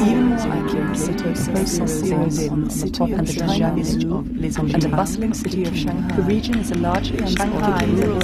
and the tiny village of Les and a bustling city of Shanghai. The region is a largely unsupported rural